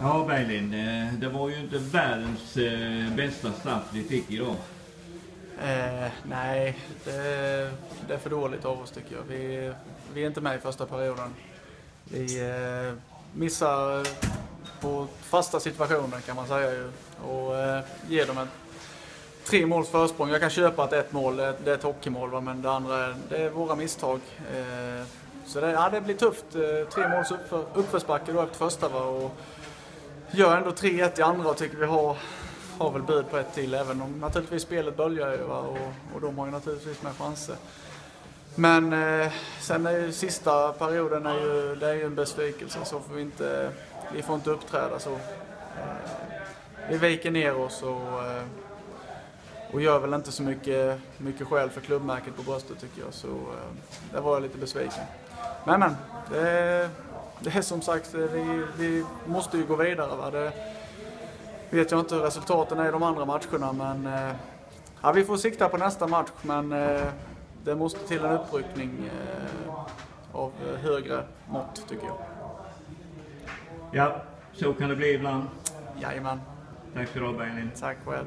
Ja, Berglind. Eh, det var ju inte världens eh, bästa straff vi fick idag. Eh, nej, det, det är för dåligt av oss tycker jag. Vi, vi är inte med i första perioden. Vi eh, missar eh, på fasta situationer kan man säga ju. Och eh, ger dem ett tre måls försprång. Jag kan köpa att ett mål, det, det är ett hockeymål, va? men det andra är, det är våra misstag. Eh, så det, ja, det blir tufft. Eh, tre måls uppför, uppförsbacke då efter första. Va? Och gör ändå 3-1 i andra och tycker vi har, har väl bud på ett till. Även om naturligtvis spelet böljar ju va? Och, och de har ju naturligtvis med chanser. Men eh, sen är ju sista perioden är ju, det är ju en besvikelse. Så får vi inte, vi får inte uppträda så. Eh, vi viker ner oss och, eh, och gör väl inte så mycket, mycket skäl för klubbmärket på bröstet tycker jag. Så eh, där var jag lite besviken. Men men, det, det är som sagt, vi, vi måste ju gå vidare. Va? Det vet jag inte hur resultaten är i de andra matcherna men eh, ja, vi får sikta på nästa match. Men eh, det måste till en uppryckning eh, av högre mått tycker jag. Ja, så kan det bli ibland. Jajamän, Tack ska du ha, Berglind. tack själv.